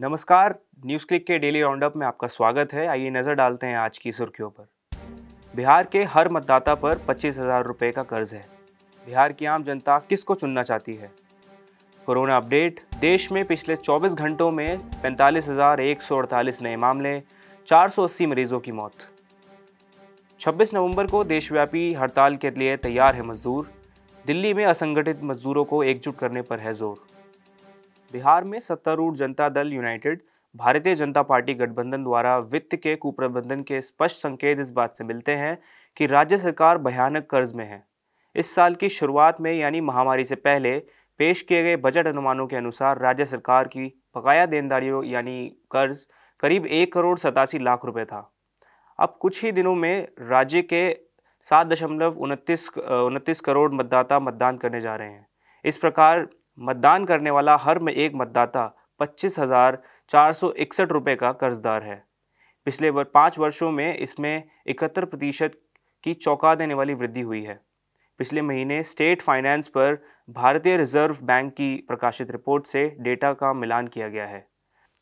नमस्कार, news click के daily roundup में आपका स्वागत है। आइए नज़र डालते हैं आज की सुर्खियों पर। बिहार के हर मतदाता पर पच्चीस हज़ार रुपये का कर्ज है। बिहार की आम जनता किसको चुनना चाहती है? कोरोना अपडेट, देश में पिछले 24 घंटों में पैंतालीस नए मामले 480 मरीजों की मौत। 26 नवंबर को देशव्यापी हड़ताल के लिए तैयार है मजदूर। दिल्ली में असंगठित मजदूरों को एकजुट करने पर है ज़ोर। बिहार में सत्तारूढ़ जनता दल यूनाइटेड, भारतीय जनता पार्टी गठबंधन द्वारा वित्त के कुप्रबंधन के स्पष्ट संकेत इस बात से मिलते हैं कि राज्य सरकार भयानक कर्ज में है। इस साल की शुरुआत में यानी महामारी से पहले पेश किए गए बजट अनुमानों के अनुसार राज्य सरकार की बकाया देनदारियों यानी कर्ज करीब एक करोड़ सतासी लाख रुपए था। अब कुछ ही दिनों में राज्य के सात दशमलव उनतीस उनतीस करोड़ मतदाता मतदान करने जा रहे हैं। इस प्रकार मतदान करने वाला हर में एक मतदाता पच्चीस हज़ार चार सौ इकसठ रुपये का कर्जदार है। पिछले वर, पाँच वर्षों में इसमें इकहत्तर प्रतिशत की चौंका देने वाली वृद्धि हुई है। पिछले महीने स्टेट फाइनेंस पर भारतीय रिज़र्व बैंक की प्रकाशित रिपोर्ट से डेटा का मिलान किया गया है।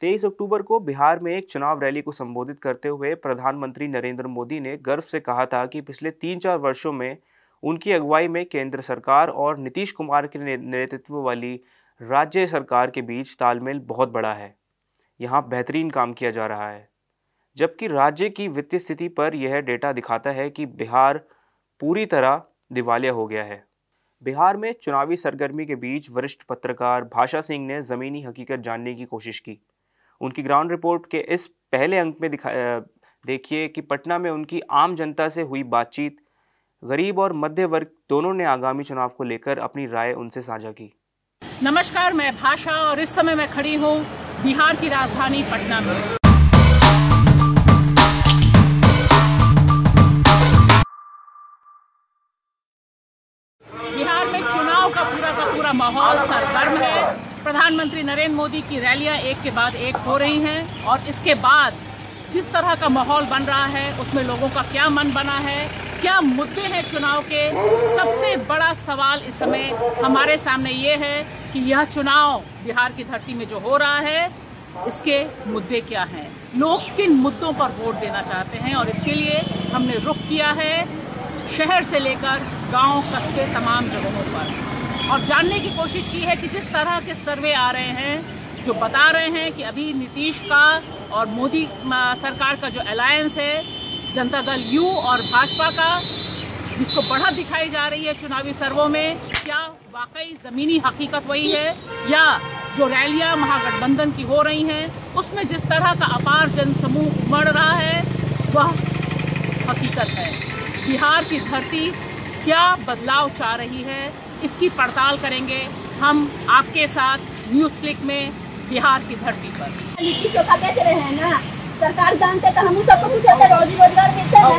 तेईस अक्टूबर को बिहार में एक चुनाव रैली को संबोधित करते हुए प्रधानमंत्री नरेंद्र मोदी ने गर्व से कहा था कि पिछले तीन चार वर्षों में उनकी अगुवाई में केंद्र सरकार और नीतीश कुमार के नेतृत्व वाली राज्य सरकार के बीच तालमेल बहुत बड़ा है। यहाँ बेहतरीन काम किया जा रहा है। जबकि राज्य की वित्तीय स्थिति पर यह डेटा दिखाता है कि बिहार पूरी तरह दिवालिया हो गया है। बिहार में चुनावी सरगर्मी के बीच वरिष्ठ पत्रकार भाषा सिंह ने ज़मीनी हकीकत जानने की कोशिश की। उनकी ग्राउंड रिपोर्ट के इस पहले अंक में दिखा देखिए कि पटना में उनकी आम जनता से हुई बातचीत गरीब और मध्य वर्ग दोनों ने आगामी चुनाव को लेकर अपनी राय उनसे साझा की। नमस्कार, मैं भाषा और इस समय मैं खड़ी हूँ बिहार की राजधानी पटना में। बिहार में चुनाव का पूरा का पूरा माहौल सरगर्म है। प्रधानमंत्री नरेंद्र मोदी की रैलियाँ एक के बाद एक हो रही हैं और इसके बाद जिस तरह का माहौल बन रहा है, उसमें लोगों का क्या मन बना है क्या मुद्दे हैं चुनाव के? सबसे बड़ा सवाल इस समय हमारे सामने ये है कि यह चुनाव बिहार की धरती में जो हो रहा है, इसके मुद्दे क्या हैं? लोग किन मुद्दों पर वोट देना चाहते हैं? और इसके लिए हमने रुख किया है शहर से लेकर गाँव कस्बे तमाम जगहों पर। और जानने की कोशिश की है कि जिस तरह के सर्वे आ रहे हैं, जो बता रहे हैं कि अभी नीतीश का और मोदी सरकार का जो अलायंस है जनता दल यू और भाजपा का, जिसको बढ़त दिखाई जा रही है चुनावी सर्वों में, क्या वाकई ज़मीनी हकीकत वही है? या जो रैलियाँ महागठबंधन की हो रही हैं, उसमें जिस तरह का अपार जन समूह उमड़ रहा है, वह हकीकत है। बिहार की धरती क्या बदलाव चाह रही है, इसकी पड़ताल करेंगे हम आपके साथ न्यूज़ क्लिक में बिहार की धरती पर। रहे हैं ना? सरकार जानते तो हम सबको पूछते रोजी रोज़गार मिलते हैं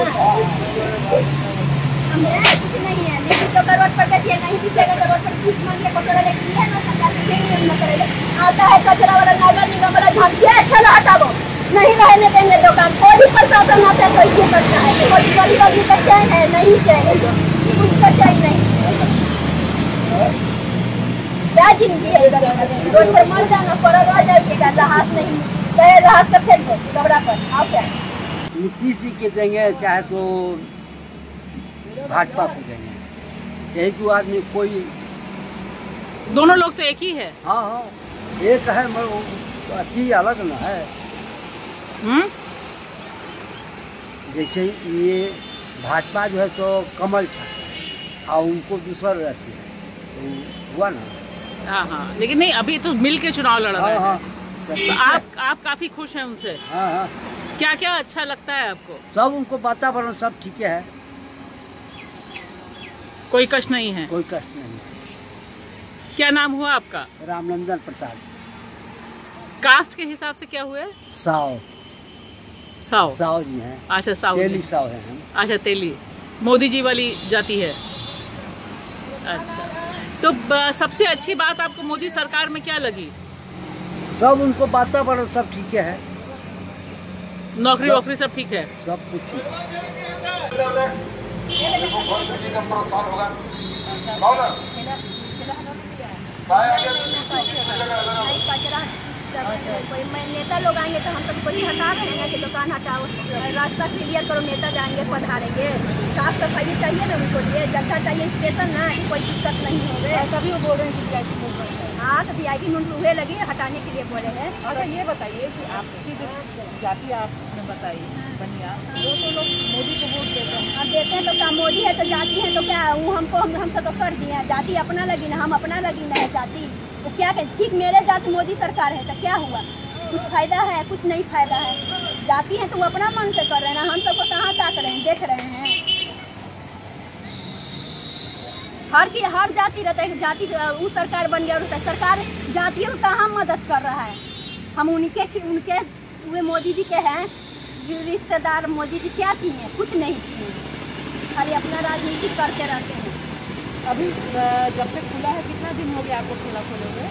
हमें कुछ नहीं है। लिट्टी चोखा रोड पर बेचिए नहीं दिखेगा तो रोड पर। भीख मांग के कटोरा लेके है ना सरकार के यही न करेगा आता है कचरा वाला नगर निगम वाला झांकिए चलो हटाओ। नहीं रहने देंगे दुकान कोई भी प्रशासन आता है तो इसे करता है। कोई गरीब आदमी का चैन है नहीं चैन कुछ का चैन नहीं क्या ज़िंदगी है? रोड पर मर जाना पड़ा रह जाएगा जहाज़ नहीं। गए फेंक दो कमरा पर। आओ क्या? नीतीश जी के देंगे चाहे तो भाजपा को देंगे। यही दो आदमी कोई दोनों लोग तो एक ही है। हाँ हाँ। एक है मगर अच्छी अलग न है। हम्म? जैसे ये भाजपा जो है तो कमल छा। और उनको दूसर रहती है। तो हुआ ना। हाँ हाँ। लेकिन नहीं अभी तो मिल के चुनाव लड़ रहे हाँ हैं। हाँ। तो आप आप काफ़ी खुश हैं उनसे? हाँ हाँ। क्या क्या अच्छा लगता है आपको? सब उनको वातावरण सब ठीक है। कोई कष्ट नहीं है? कोई कष्ट नहीं क्या नाम हुआ आपका? रामनंदन प्रसाद। कास्ट के हिसाब से क्या हुआ? है साव साव साव जी हैं। अच्छा साव तेली साव है अच्छा तेली। मोदी जी वाली जाती है। अच्छा। तो सबसे अच्छी बात आपको मोदी सरकार में क्या लगी? सब उनको वातावरण सब ठीक है। नौकरी वोकरी सब ठीक है? सब कुछ ठीक। है। सब कोई मैं नेता लोग आएँगे तो हम सब कोई हटा रहे हैं ना कि दुकान हटाओ। रास्ता क्लियर करो नेता जाएँगे पधारेंगे साफ़ सफ़ाई चाहिए ना उनको लिए। जगह चाहिए स्टेशन ना कोई दिक्कत नहीं हो रही तभी वो बोल रहे हैं कि है। हाँ तो वी आई पी उहे लगी हटाने के लिए बोले हैं। अच्छा ये बताइए कि आपकी जो जाति आपने बताई बनिया वो तो लोग मोदी को वोट देते हैं। अब देते हैं तो क्या मोदी है तो जाति है तो क्या वो हमको हम हमसे तो कर दिए हैं। जाति अपना लगी ना हम अपना लगी ना है जाति। वो क्या कहे? ठीक, मेरे जात मोदी सरकार है तो क्या हुआ? कुछ फ़ायदा है, कुछ नहीं फ़ायदा है। जाती है तो वो अपना मन से कर रहे हैं, हम सबको कहाँ ताक रहे हैं, देख रहे हैं। हर की हर जाति रहता है, जाति वो सरकार बन गया रहता है। सरकार जातियों को कहाँ मदद कर रहा है? हम उनके उनके, वे मोदी जी के हैं रिश्तेदार मोदी जी क्या किए कुछ नहीं किए खाली अपना राजनीति करते रहते हैं। अभी जब से खुला है कितना दिन हो गया आपको खुला खोले हुए?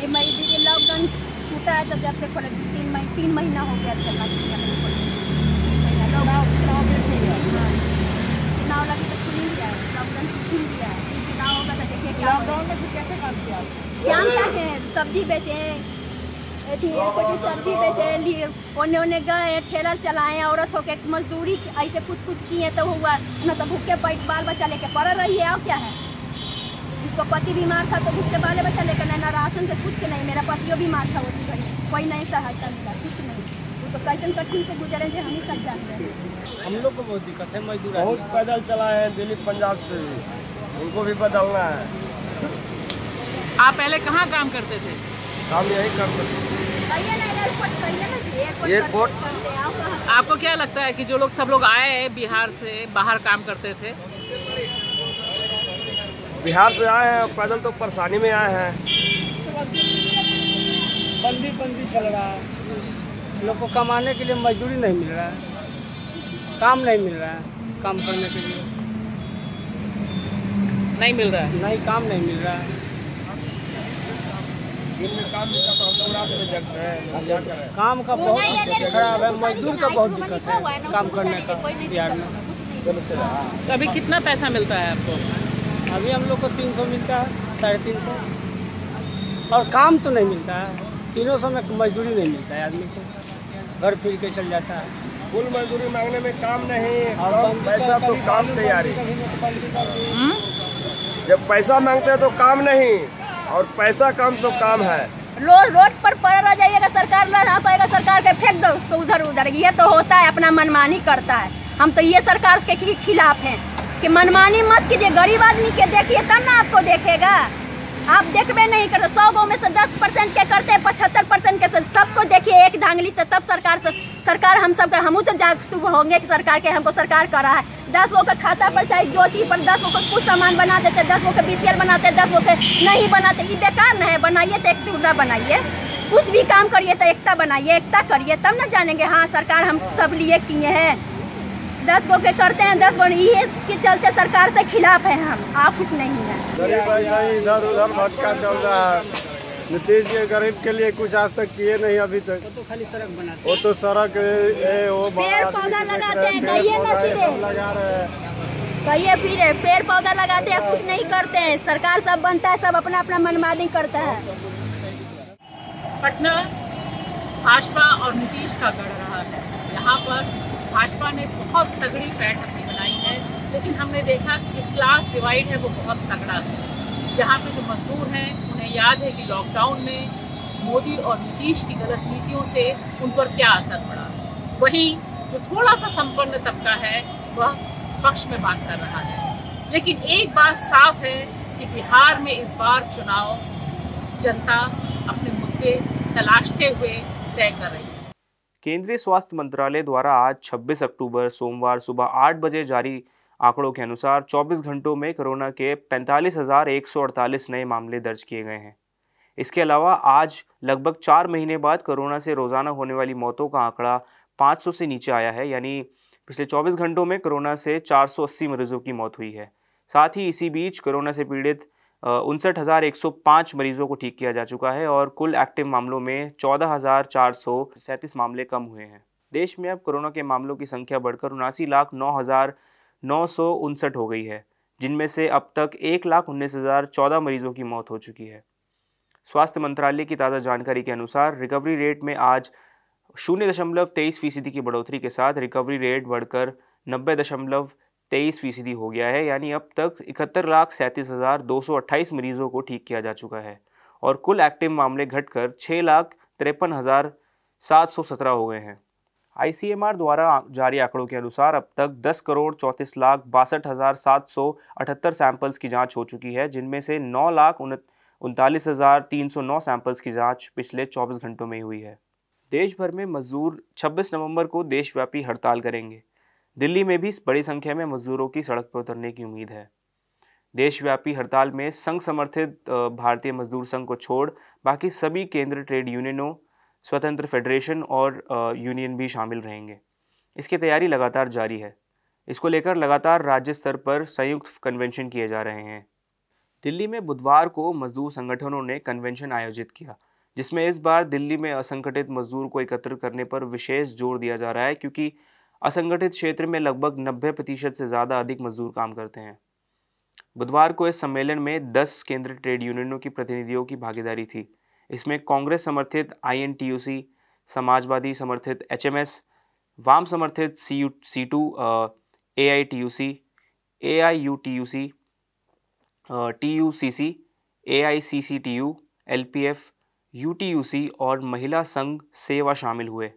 ये मई दीदी लॉकडाउन छूटा है तो जब से खोले तीन महीने तीन महीना हो गया चलना तीन महीना लॉकडाउन चुनाव लगी तो खुल ही गया लॉकडाउन खुल गया है चुनाव होगा तो देखिए लॉकडाउन में कैसे काम किया क्या क्या सब्ज़ी बेचे अथी कोई सब्ज़ी बेचे ओने ओने गए ठेला चलाए औरत होके मजदूरी ऐसे कुछ कुछ किए तो हुआ। न तो भूखे पेट बाल बच्चा लेके पड़ रही है और क्या है? जिसको पति बीमार था तो भूखे बाल बच्चा लेकर नहीं ना राशन से कुछ के नहीं मेरा पतियों बीमार था उसी घड़ी कोई नहीं सहायता मिला कुछ नहीं। वो तो कैसन कठिन से गुजरे जो हम ही सब जानते हैं। हम लोग को बहुत दिक्कत है मजदूर बहुत पैदल चलाए हैं दिल्ली पंजाब से उनको भी बदलना है। आप पहले कहाँ काम करते थे? हम यही करते ना एयरपोर्ट आपको क्या लगता है कि जो लोग सब लोग आए हैं बिहार से बाहर काम करते थे? बिहार से आए हैं पैदल तो परेशानी में आए हैं। बंदी बंदी चल रहा है। लोग को कमाने के लिए मजदूरी नहीं मिल रहा है। काम नहीं मिल रहा है काम करने के लिए। नहीं मिल रहा है? नहीं काम नहीं मिल रहा है। काम का बहुत दिक्कत खराब है मजदूर का बहुत दिक्कत है काम करने का बिहार में तो अभी कितना पैसा मिलता है आपको? अभी हम लोग को तीन सौ मिलता है साढ़े तीन सौ। और काम तो नहीं मिलता है। तीनों सौ में मजदूरी नहीं मिलता है आदमी को। घर फिर के चल जाता है। कुल मजदूरी मांगने में काम नहीं और पैसा तो काम तैयारी। हम्म? जब पैसा मांगते हैं तो काम नहीं। और पैसा कम तो काम है। रोड रोड पर पड़ा रह जाइएगा, सरकार ना पाएगा, सरकार के फेंक दो, उसको उधर उधर। ये तो होता है, अपना मनमानी करता है। हम तो ये सरकार के खिलाफ हैं कि मनमानी मत कीजिए, गरीब आदमी के देखिए, तब ना आपको देखेगा। आप देखबे नहीं करते, सौ गाँव में से दस परसेंट के करते हैं पचहत्तर परसेंट के सबको देखिए एक धांगली से, तब सरकार से, सरकार हम सब हम तो जागरूक होंगे कि सरकार के हमको सरकार करा है। दस लोग का खाता पर चाहे जो चीज़ पर दस लोग कुछ सामान बना देते, दस लोग के बीपीएल बनाते, दस लोग नहीं बनाते ये बेकार न है, बनाइए तो एक बनाइए। कुछ भी काम करिए तो एकता बनाइए, एकता करिए, तब ना जानेंगे हाँ सरकार हम सब लिए किए हैं। दस गो के करते हैं दस गो ये के चलते सरकार से खिलाफ है हम। आप कुछ नहीं है। गरीब इधर उधर भटका चल रहा है। नीतीश जी गरीब के लिए कुछ आज तक किए नहीं अभी तक। वो तो खाली सड़क बनाते वो तो सड़क पेड़ पौधा लगाते हैं, कहिए ना सीधे। लगा रहे हैं। कहिए फिर पेड़ पौधा लगाते हैं कुछ नहीं करते हैं। सरकार सब बनता है सब अपना अपना मनमानी करता है। पटना भाजपा और नीतीश का गढ़ रहा है। यहाँ पर भाजपा ने बहुत तगड़ी पैठ अपनी बनाई है, लेकिन हमने देखा कि जो क्लास डिवाइड है वो बहुत तगड़ा है। यहाँ पे जो मजदूर हैं, उन्हें याद है कि लॉकडाउन में मोदी और नीतीश की गलत नीतियों से उन पर क्या असर पड़ा। वहीं जो थोड़ा सा संपन्न तबका है, वह पक्ष में बात कर रहा है। लेकिन एक बात साफ़ है कि बिहार में इस बार चुनाव जनता अपने मुद्दे तलाशते हुए तय कर रही है। केंद्रीय स्वास्थ्य मंत्रालय द्वारा आज 26 अक्टूबर सोमवार सुबह 8 बजे जारी आंकड़ों के अनुसार 24 घंटों में कोरोना के 45,148 नए मामले दर्ज किए गए हैं। इसके अलावा आज लगभग चार महीने बाद कोरोना से रोज़ाना होने वाली मौतों का आंकड़ा 500 से नीचे आया है यानी पिछले 24 घंटों में कोरोना से 480 मरीजों की मौत हुई है। साथ ही इसी बीच कोरोना से पीड़ित उनसठ हज़ार एक सौ पाँच मरीजों को ठीक किया जा चुका है और कुल एक्टिव मामलों में चौदह हज़ार चार सौ सैंतीस मामले कम हुए हैं। देश में अब कोरोना के मामलों की संख्या बढ़कर उनासी लाख नौ हज़ार नौ सौ उनसठ हो गई है, जिनमें से अब तक एक लाख उन्नीस हज़ार चौदह मरीजों की मौत हो चुकी है। स्वास्थ्य मंत्रालय की ताज़ा जानकारी के अनुसार रिकवरी रेट में आज शून्य दशमलव तेईस फ़ीसदी की बढ़ोतरी के साथ रिकवरी रेट बढ़कर नब्बे दशमलव तेईस फ़ीसदी हो गया है, यानी अब तक इकहत्तर लाख सैंतीस हज़ार दो सौ अट्ठाईस मरीजों को ठीक किया जा चुका है और कुल एक्टिव मामले घटकर छः लाख तिरपन हज़ार सात सौ सत्रह हो गए हैं। आईसीएमआर द्वारा जारी आंकड़ों के अनुसार अब तक 10 करोड़ चौंतीस लाख बासठ हज़ार सात सौ अठहत्तर सैंपल्स की जाँच हो चुकी है, जिनमें से नौ लाख उनतालीस हज़ार तीन सौ नौ सैंपल्स की जाँच पिछले 24 घंटों में हुई है। देश भर में मजदूर 26 नवंबर को देशव्यापी हड़ताल करेंगे। दिल्ली में भी बड़ी संख्या में मजदूरों की सड़क पर उतरने की उम्मीद है। देशव्यापी हड़ताल में संघ समर्थित भारतीय मजदूर संघ को छोड़ बाकी सभी केंद्र ट्रेड यूनियनों, स्वतंत्र फेडरेशन और यूनियन भी शामिल रहेंगे। इसकी तैयारी लगातार जारी है। इसको लेकर लगातार राज्य स्तर पर संयुक्त कन्वेंशन किए जा रहे हैं। दिल्ली में बुधवार को मजदूर संगठनों ने कन्वेंशन आयोजित किया, जिसमें इस बार दिल्ली में असंगठित मजदूर को एकत्र करने पर विशेष ज़ोर दिया जा रहा है, क्योंकि असंगठित क्षेत्र में लगभग नब्बे प्रतिशत से ज़्यादा अधिक मजदूर काम करते हैं। बुधवार को इस सम्मेलन में 10 केंद्रीय ट्रेड यूनियनों की प्रतिनिधियों की भागीदारी थी। इसमें कांग्रेस समर्थित आईएनटीयूसी, समाजवादी समर्थित एचएमएस, वाम समर्थित C U C two A I T U C A I U T U C T U C C A I C C T U L P F U T U C और महिला संघ सेवा शामिल हुए।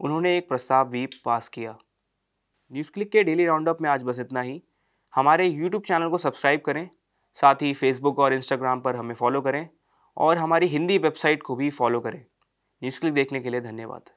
उन्होंने एक प्रस्ताव भी पास किया। न्यूज़ क्लिक के डेली राउंडअप में आज बस इतना ही। हमारे यूट्यूब चैनल को सब्सक्राइब करें, साथ ही फेसबुक और इंस्टाग्राम पर हमें फॉलो करें और हमारी हिंदी वेबसाइट को भी फॉलो करें। न्यूज़ क्लिक देखने के लिए धन्यवाद।